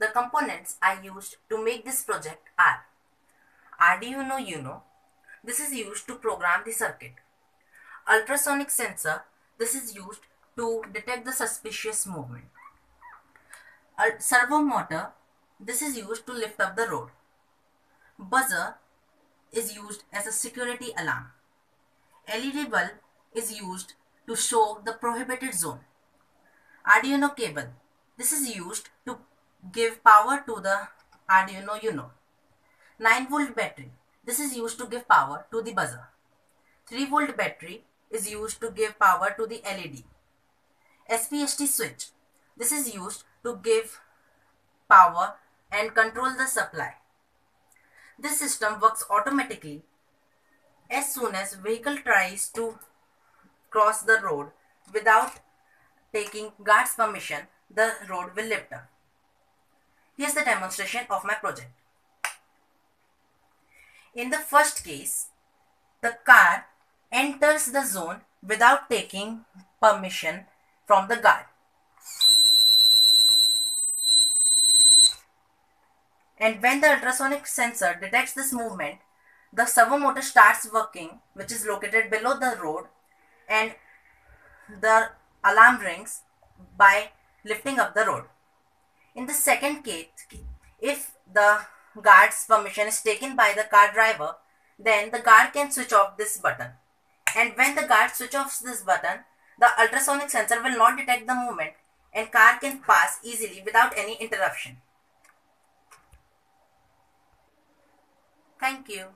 The components I used to make this project are Arduino Uno. This is used to program the circuit. Ultrasonic sensor. This is used to detect the suspicious movement. A servo motor. This is used to lift up the road. Buzzer is used as a security alarm. LED bulb is used to show the prohibited zone. Arduino cable. This is used to give power to the Arduino Uno. 9 volt battery. This is used to give power to the buzzer. 3 volt battery is used to give power to the LED. SPST switch. This is used to give power and control the supply. This system works automatically as soon as vehicle tries to cross the road without taking guard's permission, the road will lift up. Here's the demonstration of my project. In the first case, the car enters the zone without taking permission from the guard. And when the ultrasonic sensor detects this movement, the servo motor starts working, which is located below the road, and the alarm rings by lifting up the road. In the second case, if the guard's permission is taken by the car driver, then the guard can switch off this button. And when the guard switch off this button, the ultrasonic sensor will not detect the movement and car can pass easily without any interruption. Thank you.